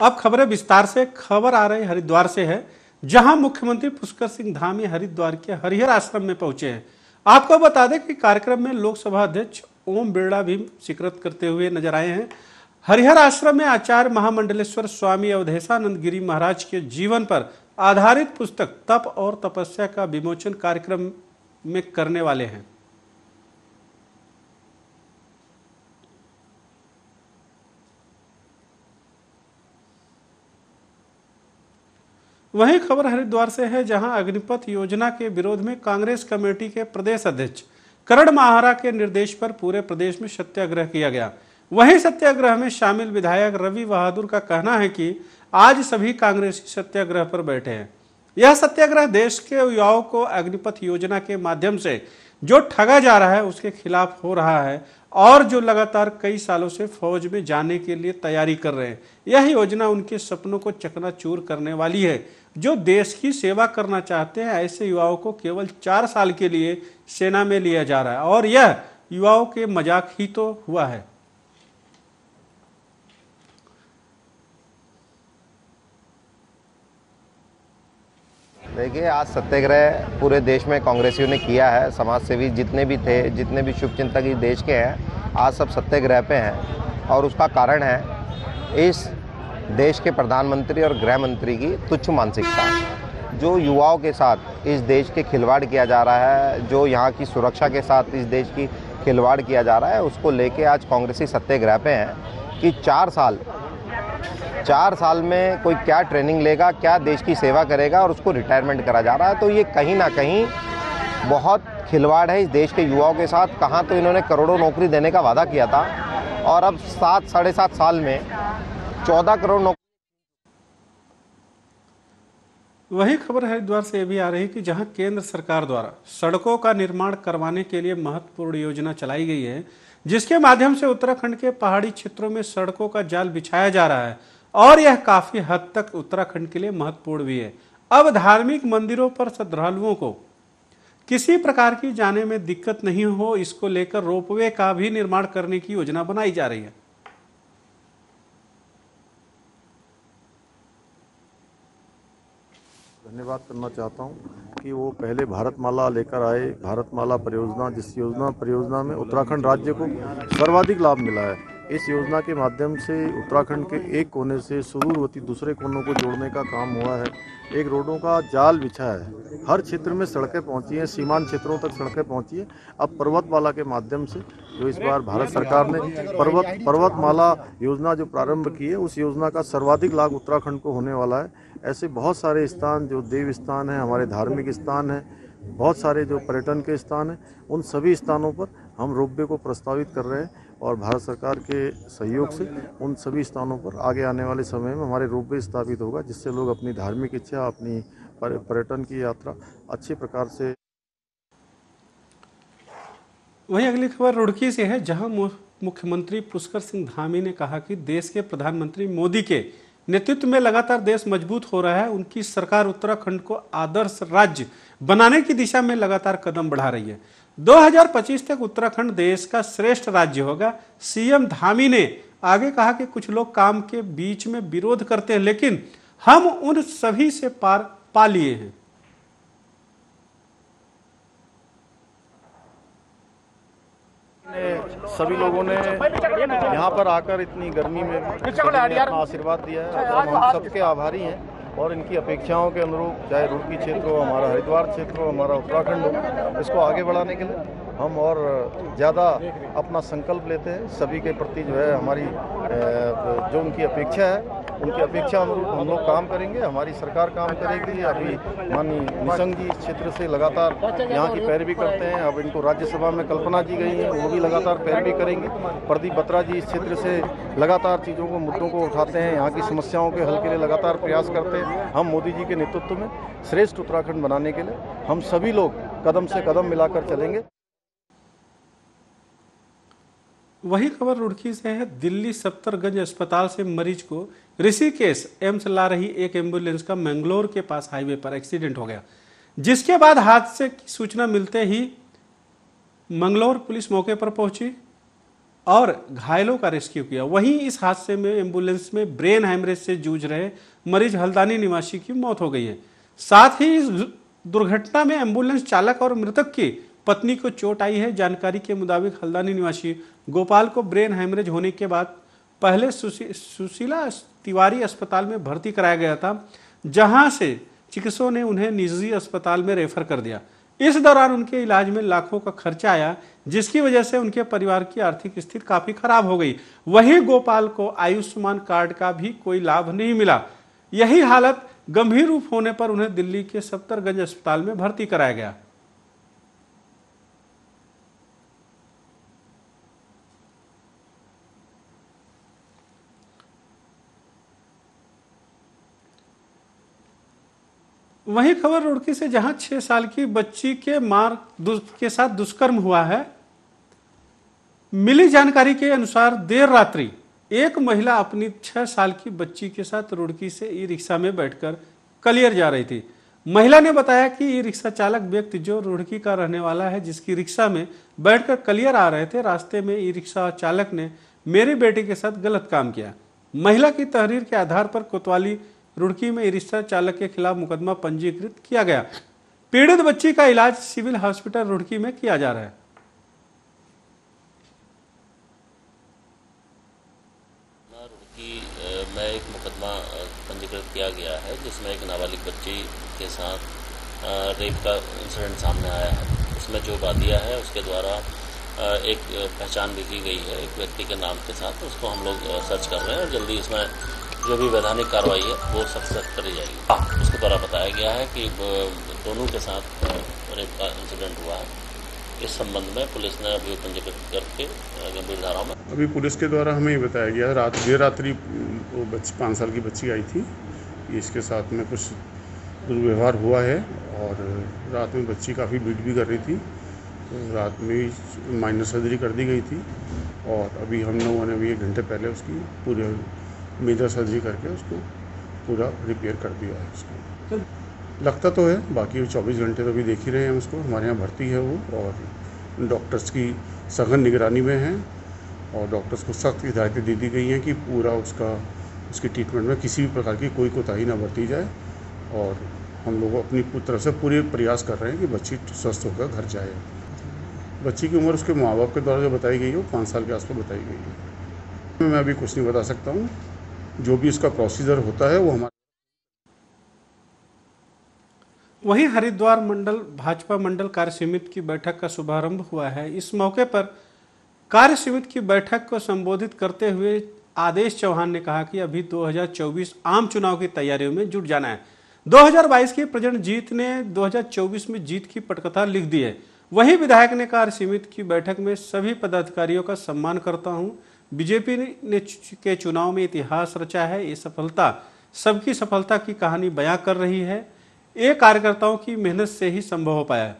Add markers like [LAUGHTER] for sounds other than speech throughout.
अब खबरें विस्तार से। खबर आ रही हरिद्वार से है, जहाँ मुख्यमंत्री पुष्कर सिंह धामी हरिद्वार के हरिहर आश्रम में पहुँचे हैं। आपको बता दें कि कार्यक्रम में लोकसभा अध्यक्ष ओम बिरला भी शिरकत करते हुए नज़र आए हैं। हरिहर आश्रम में आचार्य महामंडलेश्वर स्वामी अवधेशानंद गिरी महाराज के जीवन पर आधारित पुस्तक तप और तपस्या का विमोचन कार्यक्रम में करने वाले हैं। वहीं खबर हरिद्वार से है, जहाँ अग्निपथ योजना के विरोध में कांग्रेस कमेटी के प्रदेश अध्यक्ष करण महारा के निर्देश पर पूरे प्रदेश में सत्याग्रह किया गया। वहीं सत्याग्रह में शामिल विधायक रवि बहादुर का कहना है कि आज सभी कांग्रेसी सत्याग्रह पर बैठे हैं। यह सत्याग्रह देश के युवाओं को अग्निपथ योजना के माध्यम से जो ठगा जा रहा है, उसके खिलाफ हो रहा है और जो लगातार कई सालों से फौज में जाने के लिए तैयारी कर रहे हैं। यह योजना उनके सपनों को चकनाचूर करने वाली है। जो देश की सेवा करना चाहते हैं, ऐसे युवाओं को केवल चार साल के लिए सेना में लिया जा रहा है और यह युवाओं के मज़ाक ही तो हुआ है। देखिए, आज सत्याग्रह पूरे देश में कांग्रेसियों ने किया है। समाज सेवी जितने भी थे, जितने भी शुभचिंतक इस देश के हैं, आज सब सत्याग्रह पे हैं। और उसका कारण है, इस देश के प्रधानमंत्री और गृह मंत्री की तुच्छ मानसिकता। जो युवाओं के साथ इस देश के खिलवाड़ किया जा रहा है, जो यहाँ की सुरक्षा के साथ इस देश की खिलवाड़ किया जा रहा है, उसको लेके आज कांग्रेसी सत्याग्रह पे हैं कि चार साल चार साल में कोई क्या ट्रेनिंग लेगा, क्या देश की सेवा करेगा और उसको रिटायरमेंट करा जा रहा है तो ये कहीं ना कहीं बहुत खिलवाड़ है इस देश के युवाओं के साथ। कहाँ तो इन्होंने करोड़ों नौकरी देने का वादा किया था और अब सात, साढ़े सात साल में चौदह करोड़ नौकरी वही खबर हरिद्वार से भी आ रही कि जहाँ केंद्र सरकार द्वारा सड़कों का निर्माण करवाने के लिए महत्वपूर्ण योजना चलाई गई है, जिसके माध्यम से उत्तराखंड के पहाड़ी क्षेत्रों में सड़कों का जाल बिछाया जा रहा है और यह काफ़ी हद तक उत्तराखंड के लिए महत्वपूर्ण भी है। अब धार्मिक मंदिरों पर श्रद्धालुओं को किसी प्रकार की जाने में दिक्कत नहीं हो, इसको लेकर रोपवे का भी निर्माण करने की योजना बनाई जा रही है। धन्यवाद करना चाहता हूँ कि वो पहले भारतमाला लेकर आए, भारतमाला परियोजना, जिस योजना, परियोजना में उत्तराखंड राज्य को सर्वाधिक लाभ मिला है। इस योजना के माध्यम से उत्तराखंड के एक कोने से सुदूरवर्ती दूसरे कोनों को जोड़ने का काम हुआ है। एक रोडों का जाल बिछा है। हर क्षेत्र में सड़कें पहुँची हैं, सीमांत क्षेत्रों तक सड़कें पहुँची हैं। अब पर्वतमाला के माध्यम से जो इस बार भारत सरकार ने पर्वत, पर्वतमाला योजना जो प्रारंभ की है, उस योजना का सर्वाधिक लाभ उत्तराखंड को होने वाला है। ऐसे बहुत सारे स्थान, जो देव स्थान हैं, हमारे धार्मिक स्थान हैं, बहुत सारे जो पर्यटन के स्थान हैं, उन सभी स्थानों पर हम रोपवे को प्रस्तावित कर रहे हैं। और भारत सरकार के सहयोग से उन सभी स्थानों पर आगे आने वाले समय में हमारे रोपवे स्थापित होगा, जिससे लोग अपनी धार्मिक इच्छा, अपनी पर्यटन की यात्रा अच्छे प्रकार से वहीं अगली खबर रुड़की से है, जहाँ मुख्यमंत्री पुष्कर सिंह धामी ने कहा कि देश के प्रधानमंत्री मोदी के नेतृत्व में लगातार देश मज़बूत हो रहा है, उनकी सरकार उत्तराखंड को आदर्श राज्य बनाने की दिशा में लगातार कदम बढ़ा रही है। 2025 तक उत्तराखंड देश का श्रेष्ठ राज्य होगा, सीएम धामी ने आगे कहा कि कुछ लोग काम के बीच में विरोध करते हैं, लेकिन हम उन सभी से पार, पा लिए हैं। सभी लोगों ने यहाँ पर आकर इतनी गर्मी में आशीर्वाद दिया है। हम सबके आभारी हैं और इनकी अपेक्षाओं के अनुरूप, चाहे रुड़की क्षेत्र हो, हमारा हरिद्वार क्षेत्र हो, हमारा उत्तराखंड हो, इसको आगे बढ़ाने के लिए हम और ज़्यादा अपना संकल्प लेते हैं। सभी के प्रति जो है हमारी जो उनकी अपेक्षा है उनकी अपेक्षा अनुरूप हम लोग काम करेंगे, हमारी सरकार काम करेगी। अभी माननीय निशंक जी इस क्षेत्र से लगातार यहाँ की पैरवी करते हैं। अब इनको राज्यसभा में कल्पना की गई है, वो भी लगातार पैरवी करेंगे। प्रदीप बत्रा जी इस क्षेत्र से लगातार चीज़ों को, मुद्दों को उठाते हैं, यहाँ की समस्याओं के हल के लिए लगातार प्रयास करते हैं। हम मोदी जी के नेतृत्व में श्रेष्ठ उत्तराखंड बनाने के लिए हम सभी लोग कदम से कदम मिलाकर चलेंगे। वही खबर रुड़की से है। दिल्ली सप्तरगंज अस्पताल से मरीज़ को ऋषिकेश एम्स ला रही एक एंबुलेंस का मैंगलोर के पास हाईवे पर एक्सीडेंट हो गया। जिसके बाद हादसे की सूचना मिलते ही मंगलौर पुलिस मौके पर पहुँची और घायलों का रेस्क्यू किया। वहीं इस हादसे में एंबुलेंस में ब्रेन हैमरेज से जूझ रहे मरीज़ हल्दानी निवासी की मौत हो गई है। साथ ही इस दुर्घटना में एंबुलेंस चालक और मृतक की पत्नी को चोट आई है। जानकारी के मुताबिक हल्दानी निवासी गोपाल को ब्रेन हैमरेज होने के बाद पहले सुशीला तिवारी अस्पताल में भर्ती कराया गया था, जहाँ से चिकित्सकों ने उन्हें निजी अस्पताल में रेफर कर दिया। इस दौरान उनके इलाज में लाखों का खर्चा आया, जिसकी वजह से उनके परिवार की आर्थिक स्थिति काफ़ी खराब हो गई। वहीं गोपाल को आयुष्मान कार्ड का भी कोई लाभ नहीं मिला। यही हालत गंभीर रूप होने पर उन्हें दिल्ली के सफ्तरगंज अस्पताल में भर्ती कराया गया। वही खबर रुड़की से जहाँ छह साल की बच्ची के मार के साथ दुष्कर्म हुआ है, मिली जानकारी के अनुसार देर रात्रि एक महिला अपनी छह साल की बच्ची के साथ रुड़की से ई रिक्शा में बैठकर कलियर जा रही थी। महिला ने बताया कि ई रिक्शा चालक व्यक्ति जो रुड़की का रहने वाला है, जिसकी रिक्शा में बैठकर कलियर आ रहे थे, रास्ते में ई रिक्शा चालक ने मेरी बेटी के साथ गलत काम किया। महिला की तहरीर के आधार पर कोतवाली रुड़की में रिक्शा चालक के खिलाफ मुकदमा पंजीकृत किया गया। पीड़ित बच्ची का इलाज सिविल हॉस्पिटल रुड़की में किया जा रहा है। में एक मुकदमा पंजीकृत किया गया है, जिसमें एक नाबालिग बच्ची के साथ रेप का इंसिडेंट सामने आया है। उसमें जो बादिया है, उसके द्वारा एक पहचान भी की गई है। एक व्यक्ति के नाम के साथ उसको हम लोग सर्च कर रहे हैं और जल्दी इसमें जो भी वैधानिक कार्रवाई है, वो सख्त सख्त करी जाएगी। हाँ उसके द्वारा बताया गया है कि दोनों के साथ रेप का इंसिडेंट हुआ है। इस संबंध में पुलिस ने अभी पंजीकृत करके गंभीर धाराओं में अभी पुलिस के द्वारा हमें ये बताया गया रात, देर रात्रि, वो बच्ची, पाँच साल की बच्ची आई थी। इसके साथ में कुछ दुर्व्यवहार हुआ है और रात में बच्ची काफ़ी बीट भी कर रही थी। तो रात में माइनर सर्जरी कर दी गई थी और अभी हम लोगों ने अभी एक घंटे पहले उसकी पूरे मेजर सर्जरी करके उसको पूरा रिपेयर कर दिया है उसको लगता तो है बाकी चौबीस घंटे तो अभी देख ही रहे हैं उसको। हमारे यहाँ भर्ती है वो और डॉक्टर्स की सघन निगरानी में हैं और डॉक्टर्स को सख्त हिदायतें दे दी गई हैं कि पूरा उसका उसकी ट्रीटमेंट में किसी भी प्रकार की कोई कोताही ना बरती जाए और हम लोग अपनी तरफ़ से पूरे प्रयास कर रहे हैं कि बच्ची स्वस्थ होकर घर जाए। बच्ची की उम्र उसके माँ बाप के द्वारा जो बताई गई है वो पाँच साल के आसपास बताई गई है। मैं अभी कुछ नहीं बता सकता हूँ। जो भी इसका प्रोसीजर होता है, वो हमारा वहीं हरिद्वार मंडल, भाजपा मंडल कार्य समिति की बैठक का शुभारंभ हुआ है। इस मौके पर कार्य समिति की बैठक को संबोधित करते हुए आदेश चौहान ने कहा कि अभी 2024 आम चुनाव की तैयारियों में जुट जाना है। 2022 की प्रेजेंट जीत ने 2024 में जीत की पटकथा लिख दी है। वहीं विधायक ने कार्य समिति की बैठक में सभी पदाधिकारियों का सम्मान करता हूँ। बीजेपी ने के चुनाव में इतिहास रचा है, ये सफलता, सबकी सफलता की कहानी बयां कर रही है। ये कार्यकर्ताओं की मेहनत से ही संभव हो पाया।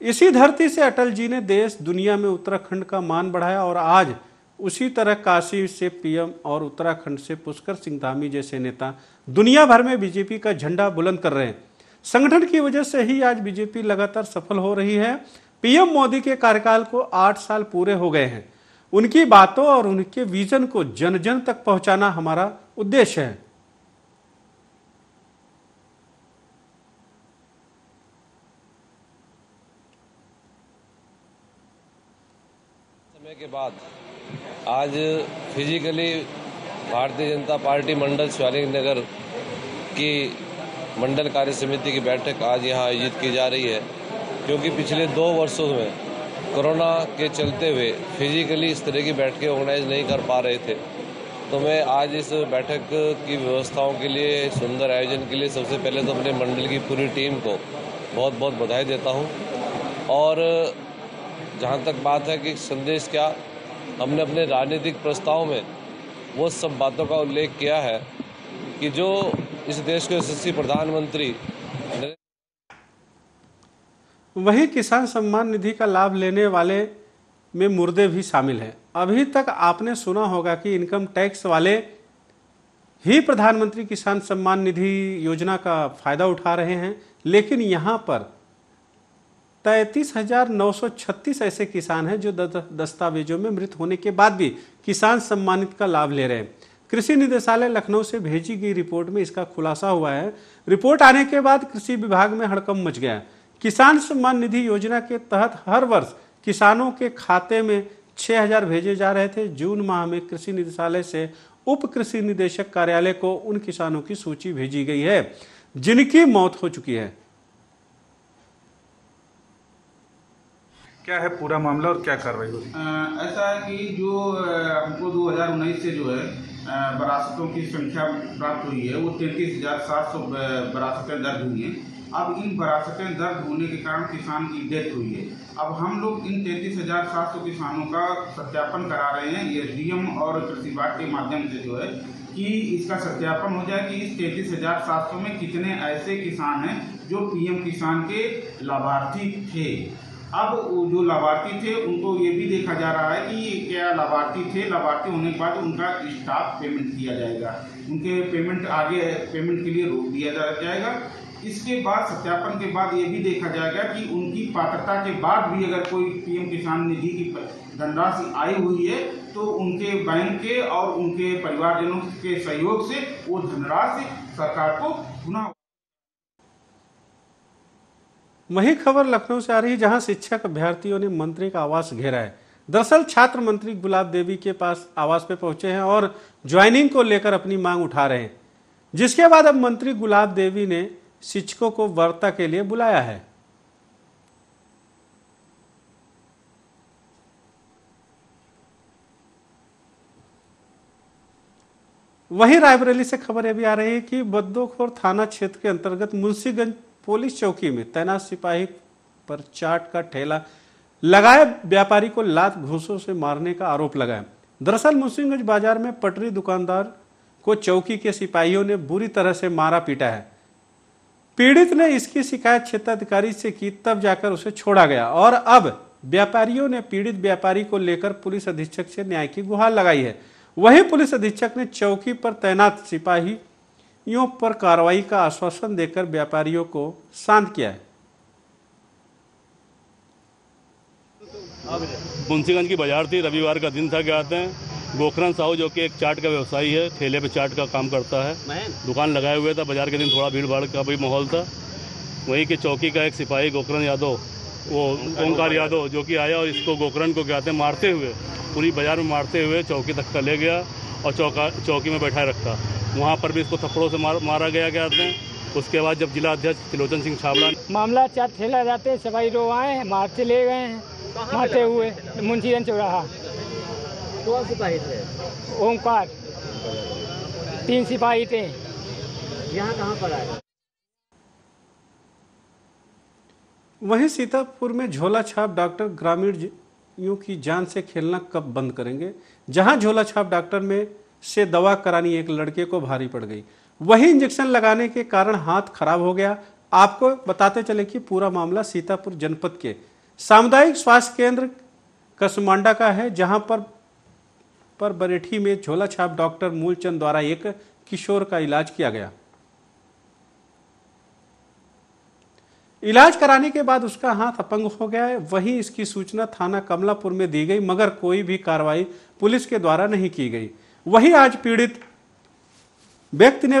इसी धरती से अटल जी ने देश, दुनिया में उत्तराखंड का मान बढ़ाया और आज उसी तरह काशी से पीएम और उत्तराखंड से पुष्कर सिंह धामी जैसे नेता दुनिया भर में बीजेपी का झंडा बुलंद कर रहे हैं। संगठन की वजह से ही आज बीजेपी लगातार सफल हो रही है। पीएम मोदी के कार्यकाल को आठ साल पूरे हो गए हैं। उनकी बातों और उनके विजन को जन जन तक पहुंचाना हमारा उद्देश्य है। समय के बाद आज फिजिकली भारतीय जनता पार्टी मंडल शिवालिंग नगर की मंडल कार्य समिति की बैठक आज यहाँ आयोजित की जा रही है, क्योंकि पिछले दो वर्षों में कोरोना के चलते हुए फिजिकली इस तरह की बैठकें ऑर्गेनाइज नहीं कर पा रहे थे। तो मैं आज इस बैठक की व्यवस्थाओं के लिए, सुंदर आयोजन के लिए सबसे पहले तो अपने मंडल की पूरी टीम को बहुत बहुत बधाई देता हूँ। और जहाँ तक बात है कि संदेश क्या, हमने अपने राजनीतिक प्रस्ताव में वो सब बातों का उल्लेख किया है कि जो इस देश के यशस्वी प्रधानमंत्री वही किसान सम्मान निधि का लाभ लेने वाले में मुर्दे भी शामिल हैं। अभी तक आपने सुना होगा कि इनकम टैक्स वाले ही प्रधानमंत्री किसान सम्मान निधि योजना का फ़ायदा उठा रहे हैं, लेकिन यहाँ पर तैतीस हज़ार नौ सौ छत्तीस ऐसे किसान हैं जो दस्तावेजों में मृत होने के बाद भी किसान सम्मानित का लाभ ले रहे हैं। कृषि निदेशालय लखनऊ से भेजी गई रिपोर्ट में इसका खुलासा हुआ है। रिपोर्ट आने के बाद कृषि विभाग में हड़कम मच गया किसान सम्मान निधि योजना के तहत हर वर्ष किसानों के खाते में छह हज़ार भेजे जा रहे थे। जून माह में कृषि निदेशालय से उप कृषि निदेशक कार्यालय को उन किसानों की सूची भेजी गई है जिनकी मौत हो चुकी है। क्या है पूरा मामला और क्या कार्रवाई होगी ऐसा है कि जो हमको 2019 से जो है बरासतों की संख्या प्राप्त हुई है वो तैंतीस हज़ार सात सौ बरासतें दर्ज हुई हैं। अब इन विरासतें दर्ज होने के कारण किसान की डेथ हुई है। अब हम लोग इन तैंतीस हज़ार सात सौ किसानों का सत्यापन करा रहे हैं। एस और कृषि विभाग के माध्यम से जो है कि इसका सत्यापन हो जाए कि इस तैंतीस हज़ार सात सौ में कितने ऐसे किसान हैं जो पीएम किसान के लाभार्थी थे। अब जो लाभार्थी थे, उनको ये भी देखा जा रहा है कि क्या लाभार्थी थे। लाभार्थी होने के बाद उनका स्टाफ पेमेंट किया जाएगा। उनके पेमेंट आगे पेमेंट के लिए रोक दिया जाएगा। इसके बाद, सत्यापन के बाद ये भी देखा जाएगा कि उनकी पात्रता के बाद भी अगर कोई पीएम किसान निधि की धनराशि आई हुई है तो उनके बैंक के और उनके परिवारजनों के सहयोग से वो धनराशि सरकार को पुनः वही खबर लखनऊ से आ रही जहाँ शिक्षक अभ्यर्थियों ने मंत्री का आवास घेरा है। दरअसल, छात्र मंत्री गुलाब देवी के पास आवास पे पहुँचे हैं और ज्वाइनिंग को लेकर अपनी मांग उठा रहे हैं। जिसके बाद अब मंत्री गुलाब देवी ने शिक्षकों को वार्ता के लिए बुलाया है। वहीं रायबरेली से खबर यह भी आ रही है कि बद्दोखोर थाना क्षेत्र के अंतर्गत मुंशीगंज पुलिस चौकी में तैनात सिपाही पर चाट का ठेला लगाए व्यापारी को लात घूसों से मारने का आरोप लगाया। दरअसल मुंशीगंज बाज़ार में पटरी दुकानदार को चौकी के सिपाहियों ने बुरी तरह से मारा पीटा है। पीड़ित ने इसकी शिकायत क्षेत्राधिकारी से की, तब जाकर उसे छोड़ा गया। और अब व्यापारियों ने पीड़ित व्यापारी को लेकर पुलिस अधीक्षक से न्याय की गुहार लगाई है। वही पुलिस अधीक्षक ने चौकी पर तैनात सिपाहियों पर कार्रवाई का आश्वासन देकर व्यापारियों को शांत किया है। मुंशीगंज की बाज़ार थी, रविवार का दिन था क्या आते हैं। गोखरन साहू जो कि एक चाट का व्यवसायी है ठेले पे चाट का काम करता है। दुकान लगाए हुए था बाज़ार के दिन थोड़ा भीड़ भाड़ का भी माहौल था। वहीं के चौकी का एक सिपाही गोकरण यादव वो ओंकार यादव जो कि आया और इसको गोकरण को कहते हैं मारते हुए पूरी बाज़ार में मारते हुए चौकी तक का ले गया और चौका चौकी में बैठाए रखा। वहाँ पर भी इसको थप्पड़ों से मार, मारा गया कहते हैं? उसके बाद जब जिला अध्यक्ष त्रिलोचन सिंह छावड़ा मामला चार ठेला जाते सवाई रो आए मारते ले गए हैं मारते हुए मुंशीगंज चौराहा। कौन सिपाही थे? ओंकार तीन सिपाही थे। यहाँ कहाँ पर आए? वहीं सीतापुर में झोला छाप डॉक्टर ग्रामीण यूँ की जान से खेलना कब बंद करेंगे? जहाँ झोला छाप डॉक्टर में से दवा करानी एक लड़के को भारी पड़ गई। वही इंजेक्शन लगाने के कारण हाथ खराब हो गया। आपको बताते चले कि पूरा मामला सीतापुर जनपद के सामुदायिक स्वास्थ्य केंद्र कसमांडा का है जहाँ पर पर बरेठी में झोला छाप डॉक्टर मूलचंद द्वारा एक किशोर का इलाज किया गया। इलाज कराने के बाद उसका हाथ अपंग हो गया है। वहीं इसकी सूचना थाना कमलापुर में दी गई, मगर कोई भी कार्रवाई पुलिस के द्वारा नहीं की गई। वहीं आज पीड़ित व्यक्ति ने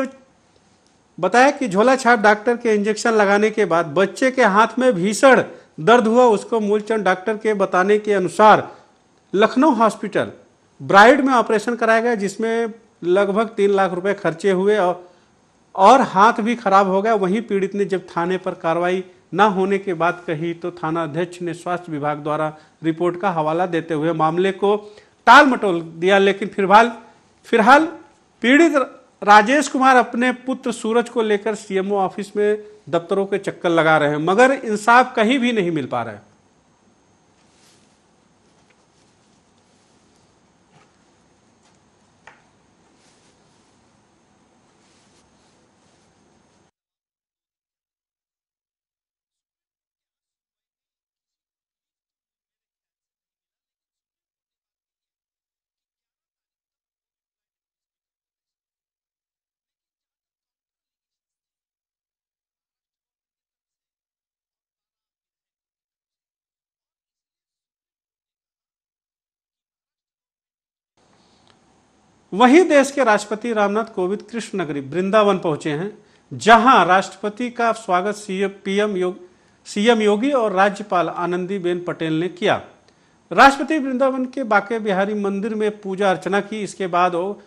बताया कि झोला छाप डॉक्टर के इंजेक्शन लगाने के बाद बच्चे के हाथ में भीषण दर्द हुआ। उसको मूलचंद डॉक्टर के बताने के अनुसार लखनऊ हॉस्पिटल ब्राइड में ऑपरेशन कराया गया, जिसमें लगभग तीन लाख रुपए खर्चे हुए और और हाथ भी खराब हो गया। वहीं पीड़ित ने जब थाने पर कार्रवाई न होने के बाद कही तो थाना अध्यक्ष ने स्वास्थ्य विभाग द्वारा रिपोर्ट का हवाला देते हुए मामले को टाल मटोल दिया। लेकिन फ़िलहाल फ़िलहाल पीड़ित राजेश कुमार अपने पुत्र सूरज को लेकर सीएमओ ऑफ़िस में दफ्तरों के चक्कर लगा रहे हैं, मगर इंसाफ कहीं भी नहीं मिल पा रहा है। वहीं देश के राष्ट्रपति रामनाथ कोविंद कृष्ण नगरी वृंदावन पहुँचे हैं, जहाँ राष्ट्रपति का स्वागत सीएम पीएम योग, सीएम योगी और राज्यपाल आनंदीबेन पटेल ने किया। राष्ट्रपति वृंदावन के बाके बिहारी मंदिर में पूजा अर्चना की, इसके बाद वो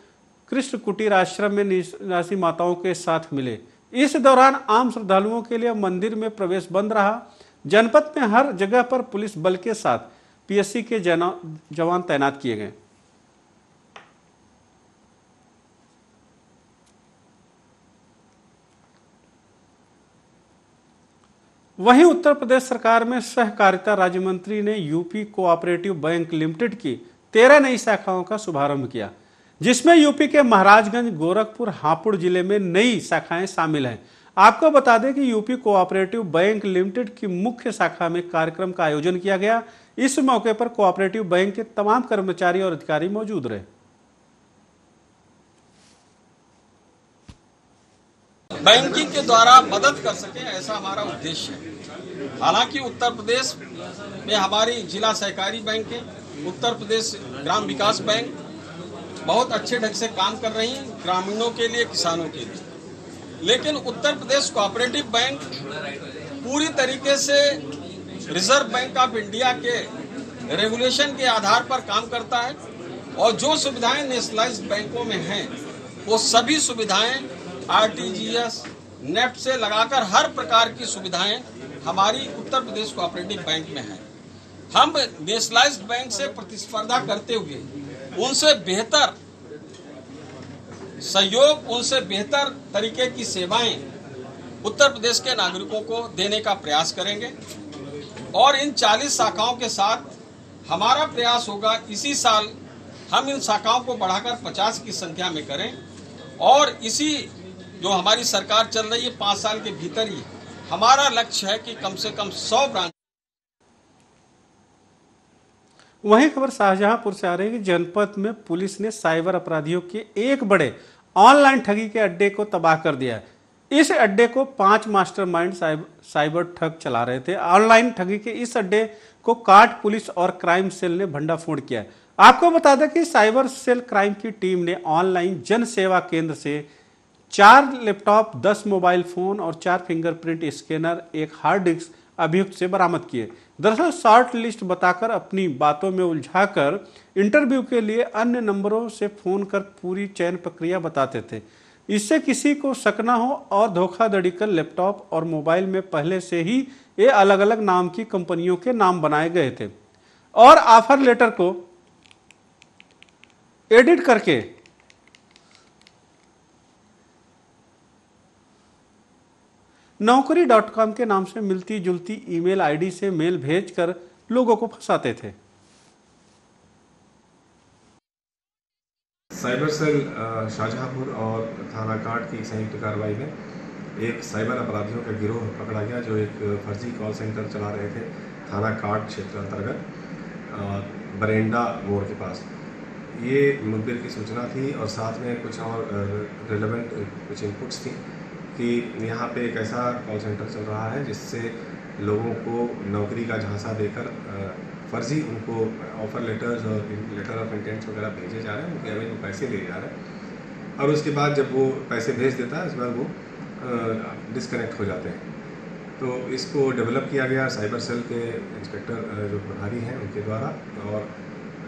कृष्ण कुटीर आश्रम में निवासी माताओं के साथ मिले। इस दौरान आम श्रद्धालुओं के लिए मंदिर में प्रवेश बंद रहा। जनपद में हर जगह पर पुलिस बल के साथ पीएससी के जवान तैनात किए गए। वहीं उत्तर प्रदेश सरकार में सहकारिता राज्य मंत्री ने यूपी कोऑपरेटिव बैंक लिमिटेड की तेरह नई शाखाओं का शुभारंभ किया, जिसमें यूपी के महाराजगंज, गोरखपुर, हापुड़ ज़िले में नई शाखाएँ शामिल हैं। आपको बता दें कि यूपी कोऑपरेटिव बैंक लिमिटेड की मुख्य शाखा में कार्यक्रम का आयोजन किया गया। इस मौके पर कोऑपरेटिव बैंक के तमाम कर्मचारी और अधिकारी मौजूद रहे। बैंकिंग के द्वारा मदद कर सके, ऐसा हमारा उद्देश्य है। हालाँकि उत्तर प्रदेश में हमारी जिला सहकारी बैंक है, उत्तर प्रदेश ग्राम विकास बैंक बहुत अच्छे ढंग से काम कर रही हैं, ग्रामीणों के लिए, किसानों के लिए। लेकिन उत्तर प्रदेश कोऑपरेटिव बैंक पूरी तरीके से रिज़र्व बैंक ऑफ़ इंडिया के रेगुलेशन के आधार पर काम करता है और जो सुविधाएँ नेशनलाइज बैंकों में हैं, वो सभी सुविधाएँ आरटीजीएस नेफ्ट से लगाकर हर प्रकार की सुविधाएँ हमारी उत्तर प्रदेश कोऑपरेटिव बैंक में है। हम नेशनलाइज बैंक से प्रतिस्पर्धा करते हुए उनसे बेहतर सहयोग, उनसे बेहतर तरीके की सेवाएँ उत्तर प्रदेश के नागरिकों को देने का प्रयास करेंगे। और इन 40 शाखाओं के साथ हमारा प्रयास होगा, इसी साल हम इन शाखाओं को बढ़ाकर 50 की संख्या में करें। और इसी जो हमारी सरकार चल रही है, पाँच साल के भीतर ही। हमारा लक्ष्य है कि कम से कम सौ ब्रांच वहीं खबर शाहजहांपुर से आ रही है कि जनपद में पुलिस ने साइबर अपराधियों के एक बड़े ऑनलाइन ठगी के अड्डे को तबाह कर दिया है। इस अड्डे को पाँच मास्टरमाइंड साइबर ठग चला रहे थे। ऑनलाइन ठगी के इस अड्डे को काट पुलिस और क्राइम सेल ने भंडाफोड़ किया आपको बता दें कि साइबर सेल क्राइम की टीम ने ऑनलाइन जन सेवा केंद्र से चार लैपटॉप दस मोबाइल फ़ोन और चार फिंगरप्रिंट स्कैनर एक हार्ड डिस्क अभियुक्त से बरामद किए। दरअसल शॉर्ट लिस्ट बताकर अपनी बातों में उलझाकर इंटरव्यू के लिए अन्य नंबरों से फ़ोन कर पूरी चयन प्रक्रिया बताते थे। इससे किसी को शक न हो और धोखाधड़ी कर लैपटॉप और मोबाइल में पहले से ही ये अलग अलग नाम की कंपनियों के नाम बनाए गए थे। और ऑफ़र लेटर को एडिट करके नौकरी डॉट कॉम के नाम से मिलती जुलती ईमेल आईडी से मेल भेजकर लोगों को फंसाते थे। साइबर सेल शाहजहांपुर और थाना काट की संयुक्त कार्रवाई में एक साइबर अपराधियों का गिरोह पकड़ा गया, जो एक फर्जी कॉल सेंटर चला रहे थे थाना काट क्षेत्र अंतर्गत बरेंडा मोड़ के पास। ये मुखबिर की सूचना थी और साथ में कुछ और रिलेवेंट कुछ इनपुट्स थी। कि यहाँ पे एक ऐसा कॉल सेंटर चल रहा है जिससे लोगों को नौकरी का झांसा देकर फर्जी उनको ऑफ़र लेटर्स और लेटर ऑफ़ इंटेंट्स वगैरह भेजे जा रहे हैं, उनके वो पैसे ले जा रहे हैं। और उसके बाद जब वो पैसे भेज देता है, इस बार वो डिसकनेक्ट हो जाते हैं। तो इसको डेवलप किया गया साइबर सेल के इंस्पेक्टर जो प्रभारी हैं, उनके द्वारा। और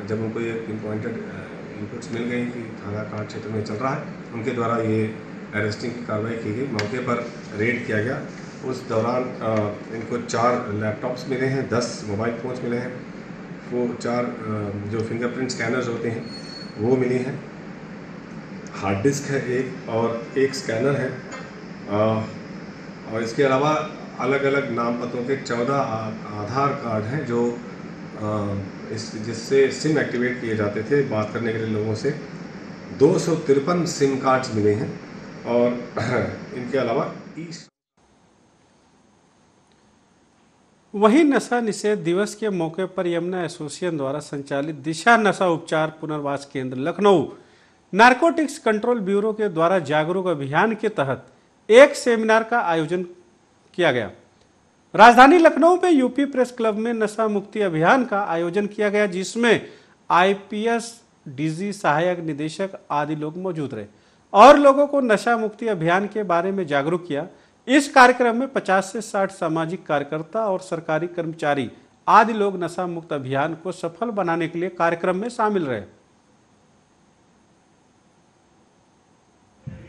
जब उनको ये इम्पॉइंटेड इनपुट्स मिल गई कि थाना कांड क्षेत्र में चल रहा है, उनके द्वारा ये अरेस्टिंग की कार्रवाई की गई। मौके पर रेड किया गया। उस दौरान इनको चार लैपटॉप्स मिले हैं, दस मोबाइल फ़ोन्स मिले हैं। वो चार जो फिंगरप्रिंट स्कैनर्स होते हैं, वो मिले हैं। हार्ड डिस्क है एक और एक स्कैनर है। और इसके अलावा अलग अलग नाम पतों के चौदह आधार कार्ड हैं जो इस, जिससे सिम एक्टिवेट किए जाते थे बात करने के लिए लोगों से। दो सौ तिरपन सिम कार्ड्स मिले हैं। और [CLEARS THROAT] इनके अलावा ई वहीं नशा निषेध दिवस के मौके पर यमुना एसोसिएशन द्वारा संचालित दिशा नशा उपचार पुनर्वास केंद्र लखनऊ, नारकोटिक्स कंट्रोल ब्यूरो के द्वारा जागरूक अभियान के तहत एक सेमिनार का आयोजन किया गया। राजधानी लखनऊ में यूपी प्रेस क्लब में नशा मुक्ति अभियान का आयोजन किया गया, जिसमें आईपीएस डीजी सहायक निदेशक आदि लोग मौजूद रहे। और लोगों को नशा मुक्ति अभियान के बारे में जागरूक किया। इस कार्यक्रम में 50 से 60 सामाजिक कार्यकर्ता और सरकारी कर्मचारी आदि लोग नशा मुक्त अभियान को सफल बनाने के लिए कार्यक्रम में शामिल रहे।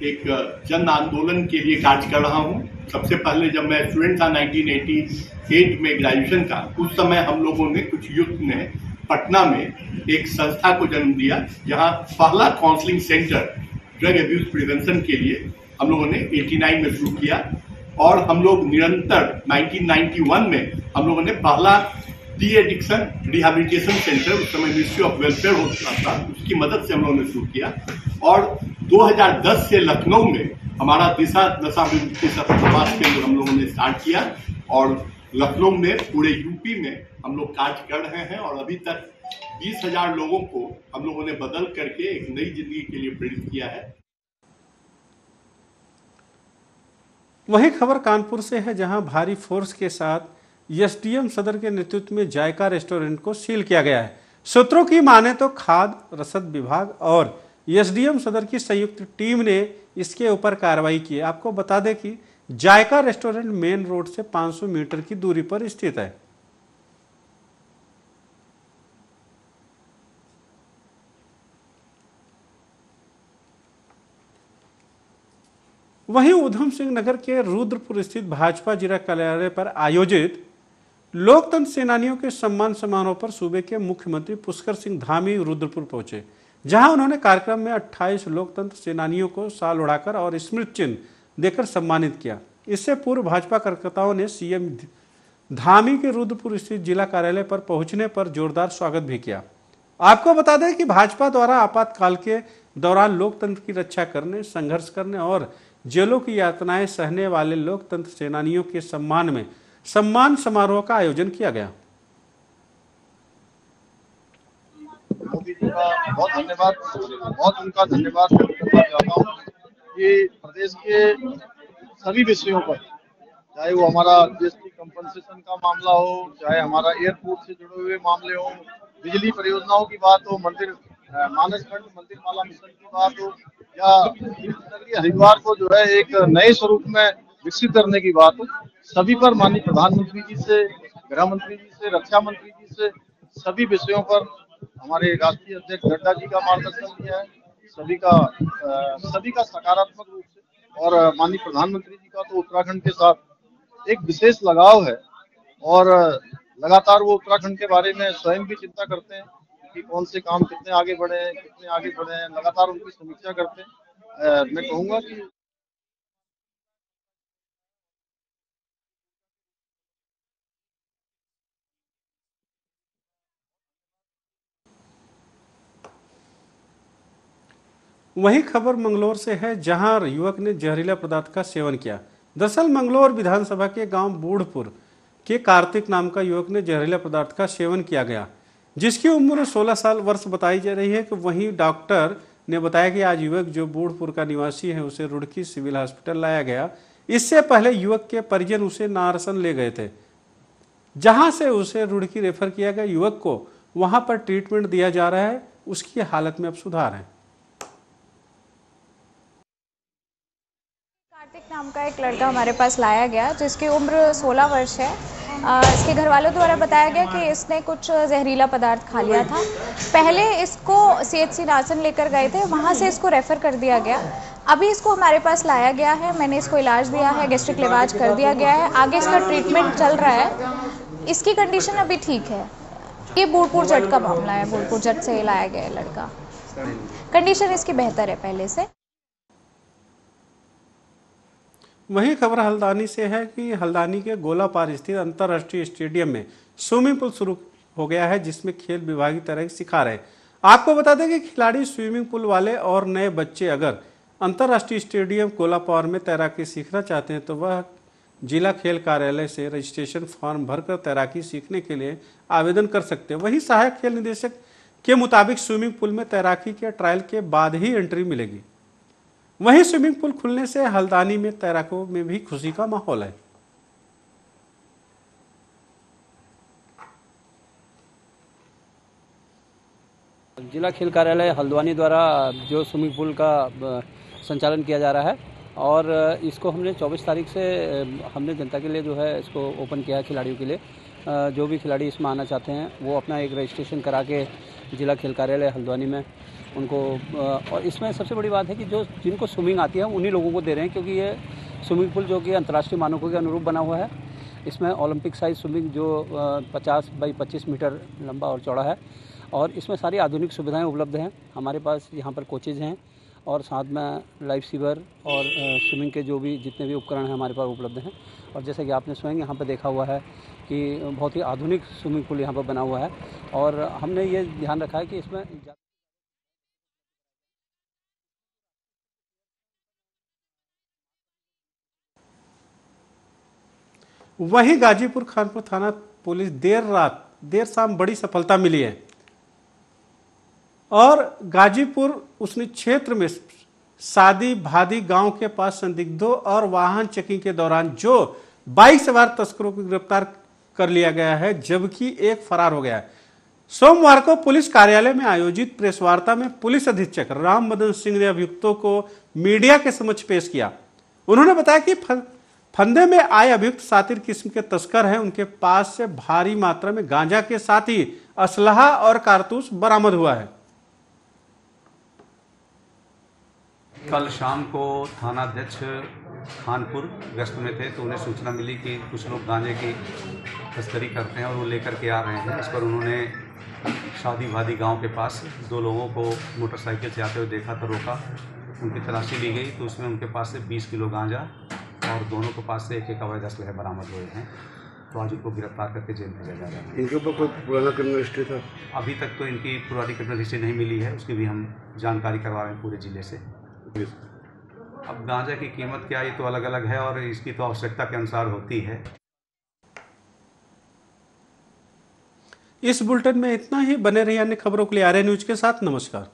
एक जन आंदोलन के लिए कार्य कर रहा हूँ। सबसे पहले जब मैं स्टूडेंट था 1988 में ग्रेजुएशन का, उस समय हम लोगों ने कुछ युक्त ने पटना में एक संस्था को जन्म दिया, जहाँ पहला counselling centre drug abuse prevention के लिए हम लोगों ने 89 में शुरू किया और हम लोग निरंतर 1991 में हम लोगों ने पहला डी एडिक्शन रिहेबिलिटेशन सेंटर उस समय मिनिस्ट्री ऑफ़ वेलफेयर होता था, उसकी मदद से हम लोगों ने शुरू किया। और 2010 से लखनऊ में हमारा दिशा दशा प्रवास केंद्र हम लोगों ने स्टार्ट किया। और लखनऊ में पूरे यूपी में हम लोग कार्य कर रहे हैं और अभी तक बीस हज़ार लोगों को हम लोगों ने बदल करके एक नई ज़िंदगी के लिए प्रेरित किया है। वही खबर कानपुर से है, जहाँ भारी फोर्स के साथ एसडीएम सदर के नेतृत्व में जायका रेस्टोरेंट को सील किया गया है। सूत्रों की माने तो खाद, रसद विभाग और एसडीएम सदर की संयुक्त टीम ने इसके ऊपर कार्रवाई की आपको बता दें कि जायका रेस्टोरेंट मेन रोड से 500 मीटर की दूरी पर स्थित है। वहीं उधम सिंह नगर के रुद्रपुर स्थित भाजपा जिला कार्यालय पर आयोजित लोकतंत्र सेनानियों के सम्मान समारोह पर सूबे के मुख्यमंत्री पुष्कर सिंह धामी रुद्रपुर पहुँचे, जहाँ उन्होंने कार्यक्रम में 28 लोकतंत्र सेनानियों को साल उड़ाकर और स्मृति चिन्ह देकर सम्मानित किया। इससे पूर्व भाजपा कार्यकर्ताओं ने सीएम धामी के रुद्रपुर स्थित जिला कार्यालय पर पहुँचने पर जोरदार स्वागत भी किया। आपको बता दें कि भाजपा द्वारा आपातकाल के दौरान लोकतंत्र की रक्षा करने, संघर्ष करने और जेलों की यातनाएँ सहने वाले लोकतंत्र सेनानियों के सम्मान में सम्मान समारोह का आयोजन किया गया। बहुत धन्यवाद। बहुत उनका धन्यवाद कि प्रदेश के सभी विषयों पर, चाहे वो हमारा जीएसटी कंपनसेशन का मामला हो, चाहे हमारा एयरपोर्ट से जुड़े हुए मामले हो, बिजली परियोजनाओं की बात हो, मंदिर मानस खंड मंदिर माला मिशन की बात हो या हरिद्वार को जो है एक नए स्वरूप में विकसित करने की बात हो सभी पर माननीय प्रधानमंत्री जी से गृह मंत्री जी से रक्षा मंत्री जी से, सभी विषयों पर हमारे राष्ट्रीय अध्यक्ष नड्डा जी का मार्गदर्शन किया है। सभी का सभी का सकारात्मक रूप से और माननीय प्रधानमंत्री जी का तो उत्तराखंड के साथ एक विशेष लगाव है और लगातार वो उत्तराखंड के बारे में स्वयं भी चिंता करते हैं। कि कौन से काम कितने आगे बढ़े हैं, कितने आगे बढ़े हैं, लगातार उनकी समीक्षा करते हैं। मैं कहूँगा कि वही खबर मंगलौर से है, जहाँ युवक ने जहरीला पदार्थ का सेवन किया। दरअसल मंगलौर विधानसभा के गाँव बूढ़पुर के कार्तिक नाम का युवक ने जहरीला पदार्थ का सेवन किया गया। जिसकी उम्र 16 साल वर्ष बताई जा रही है कि वहीं डॉक्टर ने बताया कि आज युवक जो बूढ़पुर का निवासी है, उसे रुड़की सिविल हॉस्पिटल लाया गया। इससे पहले युवक के परिजन उसे नारसन ले गए थे। जहाँ से उसे रुड़की रेफर किया गया, युवक को वहाँ पर ट्रीटमेंट दिया जा रहा है, उसकी हालत में अब सुधार है। कार्तिक नाम का एक लड़का हमारे पास लाया गया, जिसकी उम्र 16 वर्ष है। इसके घर वालों द्वारा बताया गया कि इसने कुछ जहरीला पदार्थ खा लिया था। पहले इसको सी एच सी नासन लेकर गए थे, वहाँ से इसको रेफ़र कर दिया गया। अभी इसको हमारे पास लाया गया है, मैंने इसको इलाज दिया है गेस्ट्रिक लिवाज कर दिया गया है, आगे इसका ट्रीटमेंट चल रहा है। इसकी कंडीशन अभी ठीक है। ये बूढ़पुर जट का मामला है बूढ़पुर जट से लाया गया है लड़का। कंडीशन इसकी बेहतर है पहले से। वही खबर हल्दानी से है कि हल्दानी के गोलापार स्थित अंतर्राष्ट्रीय स्टेडियम में स्विमिंग पूल शुरू हो गया है, जिसमें खेल विभाग की तरह सिखा रहे आपको बता दें कि खिलाड़ी स्विमिंग पूल वाले और नए बच्चे अगर अंतर्राष्ट्रीय स्टेडियम गोलापार में तैराकी सीखना चाहते हैं तो वह जिला खेल कार्यालय से रजिस्ट्रेशन फॉर्म भरकर तैराकी सीखने के लिए आवेदन कर सकते हैं। वही सहायक खेल निदेशक के मुताबिक स्विमिंग पूल में तैराकी के ट्रायल के बाद ही एंट्री मिलेगी। वहीं स्विमिंग पूल खुलने से हल्दानी में, तैराकों में भी खुशी का माहौल है। जिला खेल कार्यालय हल्द्वानी द्वारा जो स्विमिंग पूल का संचालन किया जा रहा है और इसको हमने 24 तारीख से हमने जनता के लिए जो है इसको ओपन किया है खिलाड़ियों के लिए। जो भी खिलाड़ी इसमें आना चाहते हैं, वो अपना एक रजिस्ट्रेशन करा के जिला खेल कार्यालय हल्द्वानी में उनको और इसमें सबसे बड़ी बात है कि जो जिनको स्विमिंग आती है उन्हीं लोगों को दे रहे हैं क्योंकि ये स्विमिंग पूल जो कि अंतर्राष्ट्रीय मानकों के अनुरूप बना हुआ है। इसमें ओलंपिक साइज़ स्विमिंग जो पचास बाई पच्चीस मीटर लंबा और चौड़ा है और इसमें सारी आधुनिक सुविधाएँ उपलब्ध हैं। हमारे पास यहाँ पर कोचेज हैं और साथ में लाइफ सीवर और स्विमिंग के जो भी जितने भी उपकरण हैं हमारे पास उपलब्ध हैं। और जैसे कि आपने स्वयं यहाँ पर देखा हुआ है कि बहुत ही आधुनिक स्विमिंग पूल यहाँ पर बना हुआ है और हमने ये ध्यान रखा है कि इसमें वहीं गाजीपुर खानपुर थाना पुलिस देर रात, देर शाम बड़ी सफलता मिली है। और गाजीपुर उसने क्षेत्र में शादी भादी गाँव के पास संदिग्धों और वाहन चेकिंग के दौरान जो बाइक सवार तस्करों को गिरफ़्तार कर लिया गया है, जबकि एक फरार हो गया है। सोमवार को पुलिस कार्यालय में आयोजित प्रेस वार्ता में पुलिस अधीक्षक राम मदन सिंह ने अभियुक्तों को मीडिया के समक्ष पेश किया। उन्होंने बताया कि फंदे में आए अभियुक्त सातिर किस्म के तस्कर हैं। उनके पास से भारी मात्रा में गांजा के साथ ही असलहा और कारतूस बरामद हुआ है। कल शाम को थाना अध्यक्ष खानपुर गश्त में थे तो उन्हें सूचना मिली कि कुछ लोग गांजे की तस्करी करते हैं और वो लेकर के आ रहे हैं। इस पर उन्होंने शादी वादी गाँव के पास दो लोगों को मोटरसाइकिल से आते हुए देखा तो रोका। उनकी तलाशी ली गई तो उसमें उनके पास से 20 किलो गांजा और दोनों के पास से एक एक अवैध असलहे बरामद हुए हैं। तो आज उनको गिरफ़्तार करके जेल भेजा जा रहा है। इनके ऊपर कोई पुराना क्रिमिनल हिस्ट्री था? अभी तक तो इनकी पुरानी क्रिमिनल हिस्ट्री नहीं मिली है उसकी भी हम जानकारी करवा रहे हैं पूरे ज़िले से। अब गांजा की कीमत क्या है ये तो अलग अलग है और इसकी तो आवश्यकता के अनुसार होती है। इस बुलेटिन में इतना ही। बने रहिए अन्य खबरों के लिए आर्य न्यूज़ के साथ। नमस्कार।